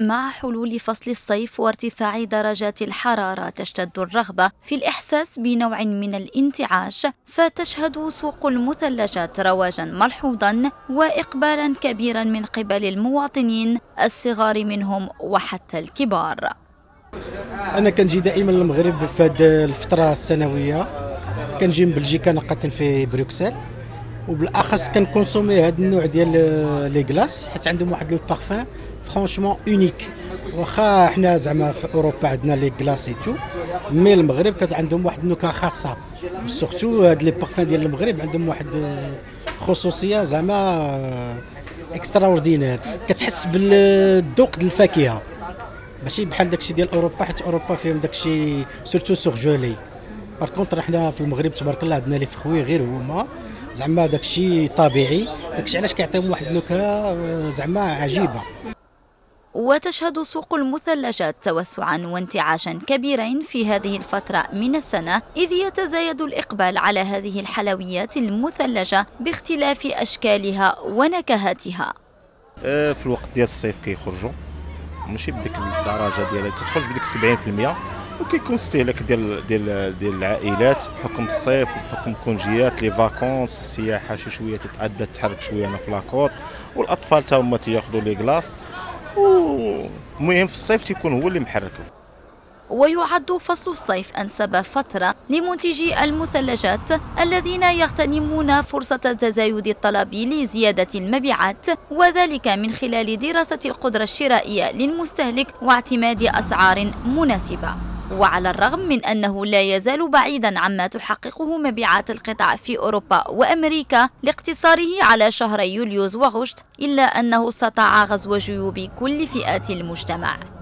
مع حلول فصل الصيف وارتفاع درجات الحرارة تشتد الرغبة في الإحساس بنوع من الانتعاش فتشهد سوق المثلجات رواجا ملحوظا وإقبالا كبيرا من قبل المواطنين الصغار منهم وحتى الكبار. أنا كنجي دائما للمغرب في هذه الفترة السنوية. كنجي من بلجيكا نقة في بروكسل. وبالاخص كن consommer هذا النوع ديال les glaces حيت عندهم واحد le parfum franchement unique واخا حنا زعما في أوروبا عندنا les glaces et tout mais المغرب كانت عندهم واحد النكهة خاصة. surtout هاد les parfums ديال المغرب عندهم واحد خصوصية زعما extraordinaire كتحس بالذوق ديال الفاكهة. ماشي بحال داكشي ديال أوروبا حيت أوروبا فيهم داكشي surtout surgelé contre حنا في المغرب تبارك الله عندنا لي فخوي غير هما. زعما داكشي طبيعي. داكشي علاش كيعطيهم واحد النكهه زعما عجيبة. وتشهد سوق المثلجات توسعا وانتعاشا كبيرين في هذه الفترة من السنة إذ يتزايد الإقبال على هذه الحلويات المثلجة باختلاف أشكالها ونكهاتها. آه، في الوقت ديال الصيف كيخرجوا. ماشي بديك الدرجة ديالها. تدخل بديك 70% وكيكون استهلاك ديال ديال ديال العائلات بحكم الصيف وبحكم كونجيات les vacances السياحة شي شوية تتعدى تحرك شوية هنا في la côte والأطفال تا هما تياخذوا لي كلاص المهم في الصيف تيكون هو اللي محرك. ويعد فصل الصيف أنسب فترة لمنتجي المثلجات الذين يغتنمون فرصة تزايد الطلب لزيادة المبيعات وذلك من خلال دراسة القدرة الشرائية للمستهلك واعتماد أسعار مناسبة. وعلى الرغم من أنه لا يزال بعيدا عما تحققه مبيعات القطع في أوروبا وأمريكا لاقتصاره على شهري يوليوز وغشت إلا أنه استطاع غزو جيوب كل فئات المجتمع.